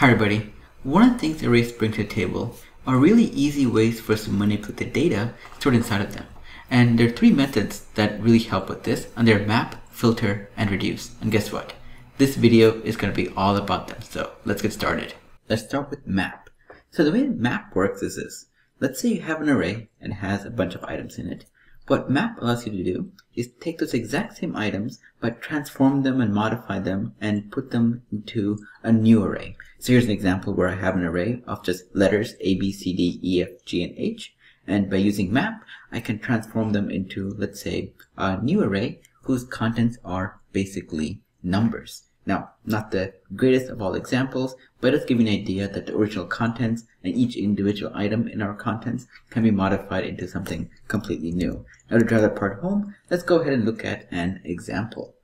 Hi everybody. One of the things arrays bring to the table are really easy ways for us to manipulate the data stored inside of them. And there are three methods that really help with this, and they're map, filter, and reduce. And guess what? This video is going to be all about them, so let's get started. Let's start with map. So the way map works is this. Let's say you have an array and has a bunch of items in it. What map allows you to do is take those exact same items but transform them and modify them and put them into a new array. So here's an example where I have an array of just letters A, B, C, D, E, F, G, and H. And by using map, I can transform them into, let's say, a new array whose contents are basically numbers. Now, not the greatest of all examples, but it's giving an idea that the original contents and each individual item in our contents can be modified into something completely new. Now to drive that part home, let's go ahead and look at an example.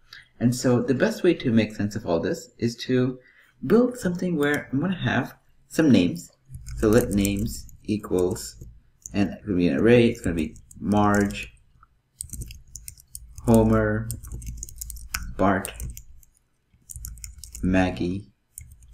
And so the best way to make sense of all this is to build something where I'm going to have some names. So let names equals, and it's going to be an array, it's going to be Marge, Homer, Bart, Maggie,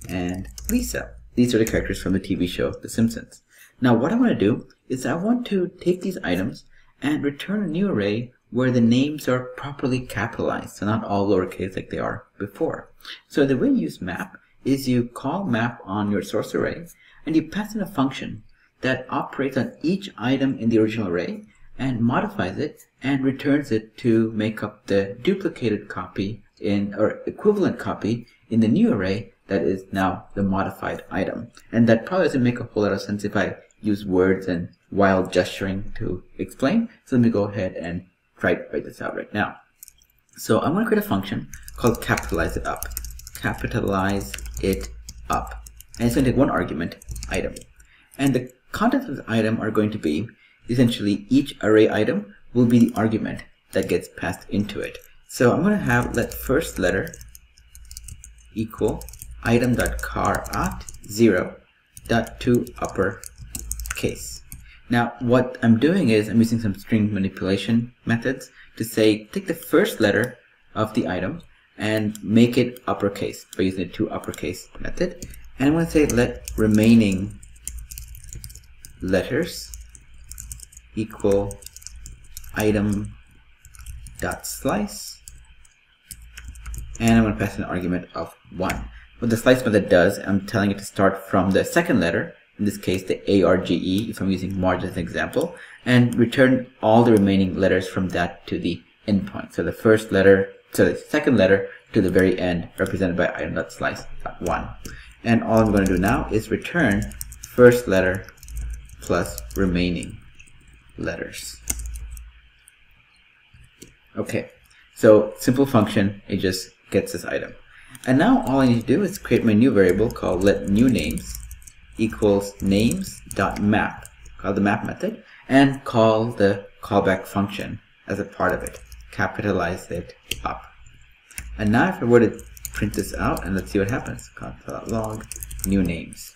and Lisa. These are the characters from the TV show The Simpsons. Now what I want to do is I want to take these items and return a new array where the names are properly capitalized, so not all lowercase like they are before. So the way you use map is you call map on your source array and you pass in a function that operates on each item in the original array and modifies it and returns it to make up the duplicated copy in or equivalent copy in the new array that is now the modified item. And that probably doesn't make a whole lot of sense if I use words and wild gesturing to explain. So let me go ahead and try to write this out right now. So I'm going to create a function called capitalize it up. Capitalize it up. And it's going to take one argument, item. And the contents of the item are going to be essentially each array item will be the argument that gets passed into it. So I'm going to have let first letter equal item.char at 0 dot upper case. Now what I'm doing is I'm using some string manipulation methods to say take the first letter of the item and make it uppercase by using the to uppercase method. And I'm going to say let remaining letters equal item dot slice and I'm going to pass an argument of 1. What the slice method does, I'm telling it to start from the second letter, in this case the A-R-G-E, if I'm using Marge as an example, and return all the remaining letters from that to the endpoint. So the first letter, so the second letter to the very end, represented by item.slice.1. And all I'm going to do now is return first letter plus remaining letters. Okay, so simple function, it just gets this item. And now all I need to do is create my new variable called let new names equals names.map, call the map method, and call the callback function as a part of it. Capitalize it up. And now if I were to print this out and let's see what happens. log new names.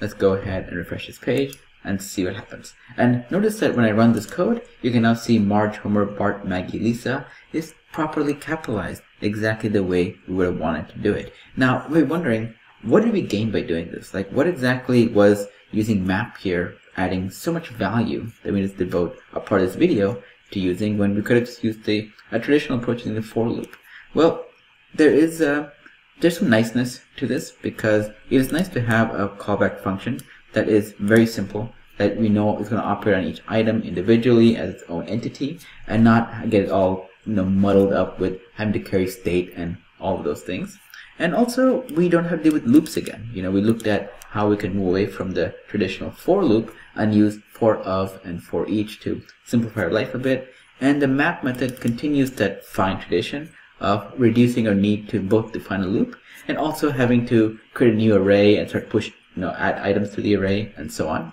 Let's go ahead and refresh this page and see what happens. And notice that when I run this code, you can now see Marge, Homer, Bart, Maggie, Lisa is properly capitalized exactly the way we would have wanted to do it. Now, we're wondering, what did we gain by doing this? Like, what exactly was using map here adding so much value that we just devote a part of this video to using when we could have just used the a traditional approach in the for loop? Well, there is a, there's some niceness to this because it is nice to have a callback function that is very simple that we know is going to operate on each item individually as its own entity and not get it all you know muddled up with having to carry state and all of those things. And also, we don't have to deal with loops again. You know, we looked at how we can move away from the traditional for loop and use for of and for each to simplify our life a bit. And the map method continues that fine tradition of reducing our need to both define a loop and also having to create a new array and start push, you know, add items to the array and so on.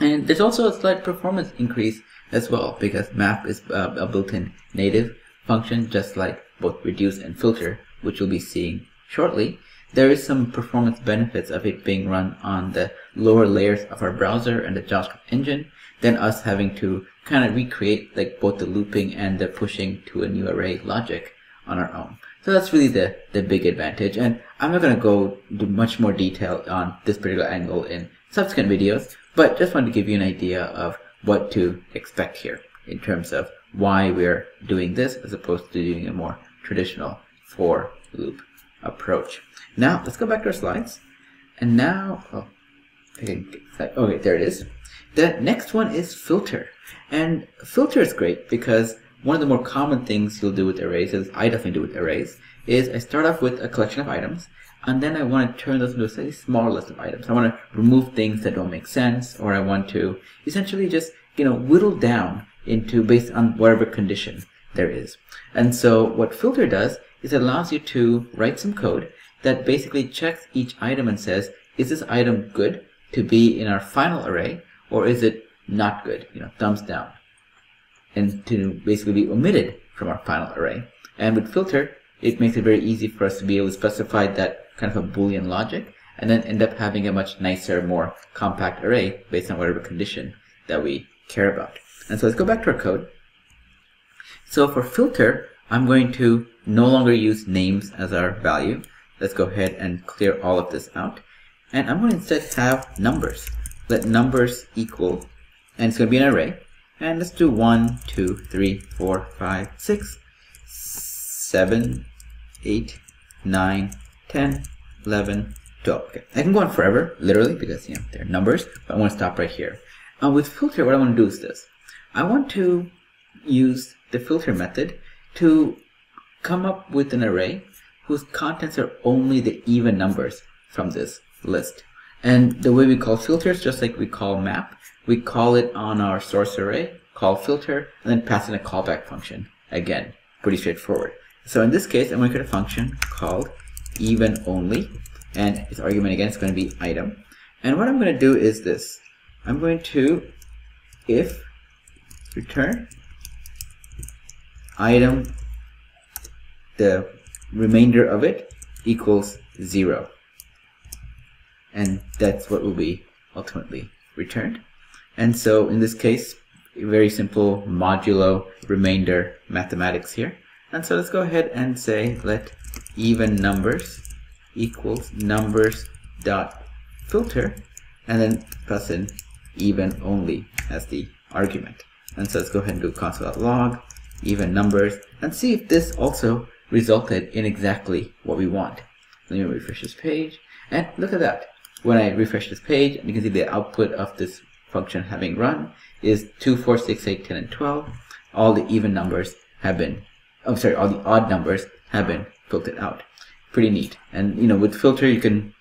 And there's also a slight performance increase as well because map is uh, a built-in native function just like both reduce and filter which we'll be seeing shortly there is some performance benefits of it being run on the lower layers of our browser and the JavaScript engine than us having to kind of recreate like both the looping and the pushing to a new array logic on our own. So that's really the, the big advantage. And I'm not going to go do much more detail on this particular angle in subsequent videos, but just wanted to give you an idea of what to expect here in terms of why we're doing this as opposed to doing a more traditional for loop approach. Now, let's go back to our slides. And now, oh, okay, there it is. The next one is filter. And filter is great because one of the more common things you'll do with arrays, as I definitely do with arrays, is I start off with a collection of items, and then I want to turn those into a slightly smaller list of items. I want to remove things that don't make sense, or I want to essentially just, you know, whittle down into based on whatever condition there is. And so what filter does is it allows you to write some code that basically checks each item and says, is this item good to be in our final array, or is it not good, you know, thumbs down, and to basically be omitted from our final array. And with filter, it makes it very easy for us to be able to specify that kind of a boolean logic and then end up having a much nicer, more compact array based on whatever condition that we care about. And so let's go back to our code. So for filter, I'm going to no longer use names as our value. Let's go ahead and clear all of this out. And I'm going to instead have numbers. Let numbers equal, and it's going to be an array. And let's do 1, 2, 3, 4, 5, 6, 7, 8, 9, 10, 11, 12. Okay. I can go on forever, literally, because you know they're numbers, but I want to stop right here. Uh, with filter, what I want to do is this. I want to use the filter method to come up with an array whose contents are only the even numbers from this list. And the way we call filters, just like we call map, we call it on our source array, call filter, and then pass in a callback function. Again, pretty straightforward. So in this case, I'm going to create a function called even only, and its argument again is going to be item. And what I'm going to do is this. I'm going to if return item the remainder of it equals zero and that's what will be ultimately returned and so in this case very simple modulo remainder mathematics here and so let's go ahead and say let even numbers equals numbers dot filter and then pass in even only as the argument. And so let's go ahead and do console.log even numbers and see if this also resulted in exactly what we want. Let me refresh this page and look at that. When I refresh this page, you can see the output of this function having run is 2, 4, 6, 8, 10, and 12. All the even numbers have been, I'm sorry, all the odd numbers have been filtered out. Pretty neat. And, you know, with filter, you can,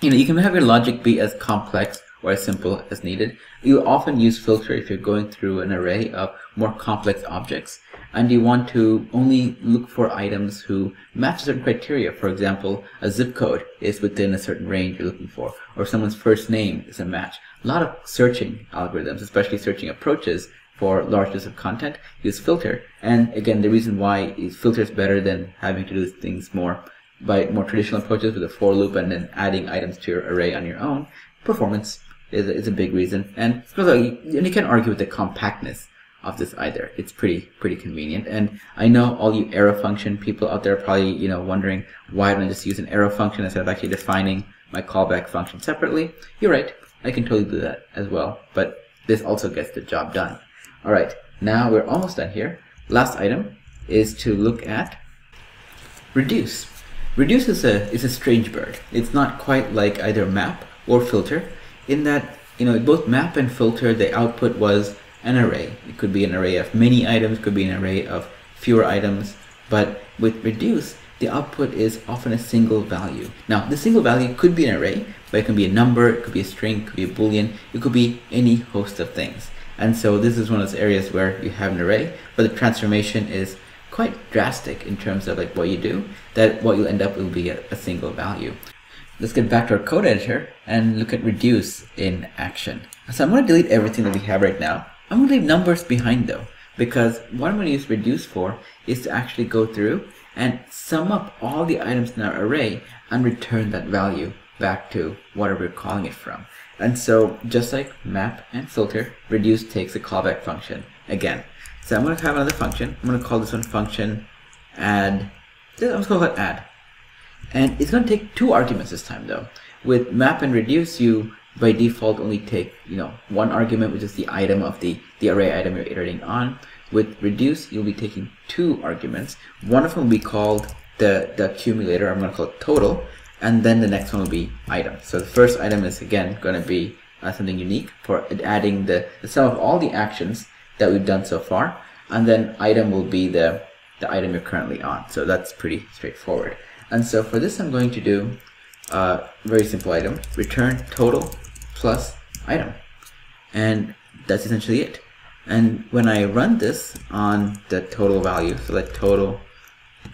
you know, you can have your logic be as complex or as simple as needed. You often use filter if you're going through an array of more complex objects and you want to only look for items who match certain criteria. For example, a zip code is within a certain range you're looking for, or someone's first name is a match. A lot of searching algorithms, especially searching approaches for large lists of content, use filter. And again, the reason why filter is better than having to do things more by more traditional approaches with a for loop and then adding items to your array on your own, performance is a, is a big reason. And, and you can argue with the compactness of this either. It's pretty pretty convenient. And I know all you arrow function people out there are probably you know wondering why don't I just use an arrow function instead of actually defining my callback function separately. You're right. I can totally do that as well. But this also gets the job done. All right. Now we're almost done here. Last item is to look at reduce. Reduce is a is a strange bird. It's not quite like either map or filter in that you know both map and filter the output was an array. It could be an array of many items, could be an array of fewer items, but with reduce, the output is often a single value. Now, the single value could be an array, but it can be a number, it could be a string, it could be a boolean, it could be any host of things. And so this is one of those areas where you have an array, but the transformation is quite drastic in terms of like what you do, that what you'll end up will be a, a single value. Let's get back to our code editor and look at reduce in action. So I'm going to delete everything that we have right now I'm going to leave numbers behind though, because what I'm going to use reduce for is to actually go through and sum up all the items in our array and return that value back to whatever we're calling it from. And so just like map and filter, reduce takes a callback function again. So I'm going to have another function. I'm going to call this one function add I'm just going to call it add. And it's going to take two arguments this time though. With map and reduce, you by default only take you know one argument, which is the item of the, the array item you're iterating on. With reduce, you'll be taking two arguments. One of them will be called the, the accumulator, I'm going to call it total, and then the next one will be item. So the first item is again going to be uh, something unique for adding the, the sum of all the actions that we've done so far, and then item will be the, the item you're currently on. So that's pretty straightforward. And so for this, I'm going to do a very simple item, return total plus item. And that's essentially it. And when I run this on the total value, so let total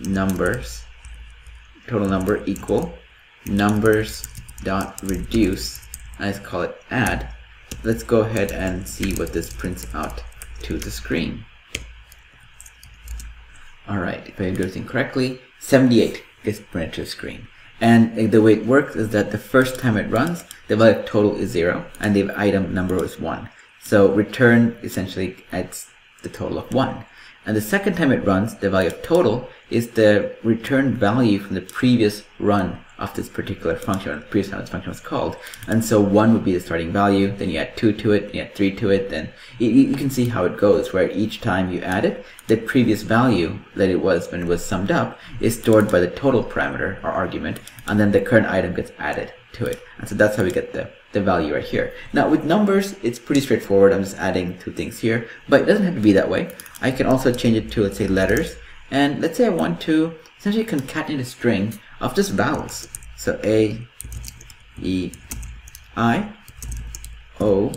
numbers, total number equal numbers dot reduce, just call it add. Let's go ahead and see what this prints out to the screen. Alright, if I do everything correctly, 78 gets printed to the screen. And the way it works is that the first time it runs, the value total is zero and the item number is one. So return essentially adds the total of one. And the second time it runs, the value of total is the return value from the previous run of this particular function, or the previous time this function was called. And so one would be the starting value, then you add two to it, you add three to it, then you, you can see how it goes, where each time you add it, the previous value that it was when it was summed up is stored by the total parameter or argument, and then the current item gets added to it. And so that's how we get the, the value right here. Now with numbers, it's pretty straightforward. I'm just adding two things here, but it doesn't have to be that way. I can also change it to, let's say, letters. And let's say I want to essentially concatenate a string of just vowels. So A, E, I, O,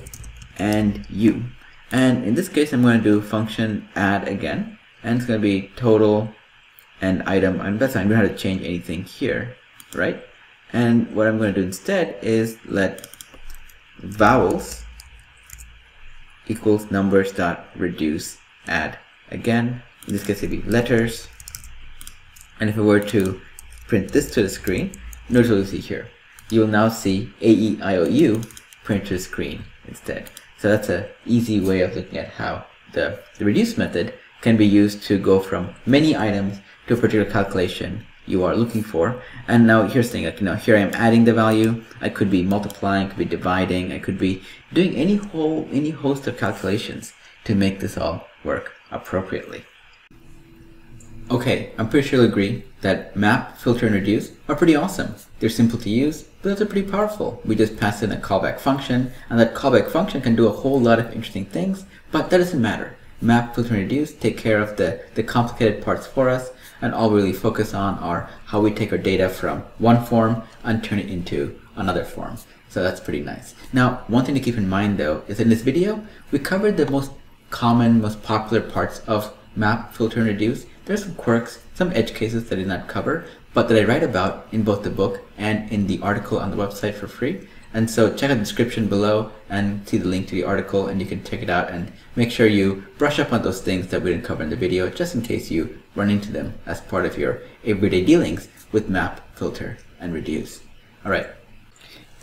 and U. And in this case, I'm going to do function add again. And it's going to be total and item. And that's fine. I don't have to change anything here, right? And what I'm going to do instead is let vowels equals numbers dot reduce add again. In this case, it'd be letters. And if I were to print this to the screen, notice what you see here. You will now see A, E, I, O, U print to the screen instead. So that's an easy way of looking at how the, the reduce method can be used to go from many items to a particular calculation you are looking for. And now here's the thing, like, you know, here I am adding the value. I could be multiplying, I could be dividing, I could be doing any whole, any host of calculations to make this all work appropriately. Okay, I'm pretty sure you'll agree that map, filter, and reduce are pretty awesome. They're simple to use, but they're pretty powerful. We just pass in a callback function, and that callback function can do a whole lot of interesting things, but that doesn't matter. Map, filter, and reduce take care of the, the complicated parts for us, and all we really focus on are how we take our data from one form and turn it into another form. So that's pretty nice. Now, one thing to keep in mind though, is in this video, we covered the most common, most popular parts of map, filter, and reduce. There's some quirks, some edge cases that I did not cover, but that I write about in both the book and in the article on the website for free. And so check out the description below and see the link to the article and you can check it out and make sure you brush up on those things that we didn't cover in the video just in case you run into them as part of your everyday dealings with map, filter, and reduce. Alright.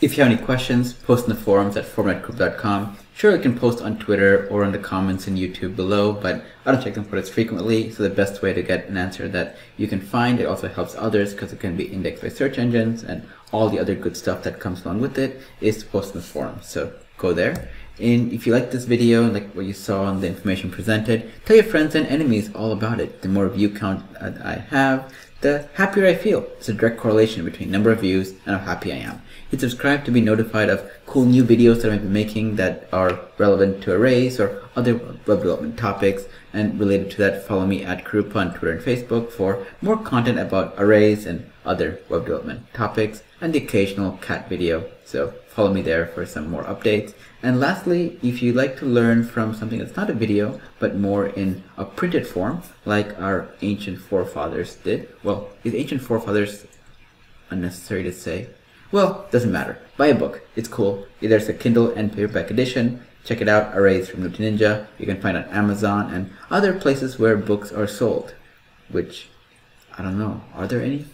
If you have any questions, post in the forums at forum.kirupa.com. Sure, you can post on Twitter or in the comments in YouTube below, but I don't check them for as frequently, so the best way to get an answer that you can find, it also helps others because it can be indexed by search engines and all the other good stuff that comes along with it is to post in the forum. So go there. And if you like this video, like what you saw and the information presented, tell your friends and enemies all about it. The more view count uh, I have, the happier I feel. It's a direct correlation between number of views and how happy I am. Hit subscribe to be notified of cool new videos that I might be making that are relevant to arrays or other web development topics. And related to that, follow me at Kirupa on Twitter and Facebook for more content about arrays and other web development topics and the occasional cat video. So follow me there for some more updates. And lastly, if you'd like to learn from something that's not a video, but more in a printed form, like our ancient forefathers did, well, is ancient forefathers unnecessary to say? Well, doesn't matter. Buy a book. It's cool. There's a Kindle and paperback edition. Check it out, Arrays from Noob to Ninja. You can find on Amazon and other places where books are sold. Which, I don't know, are there any?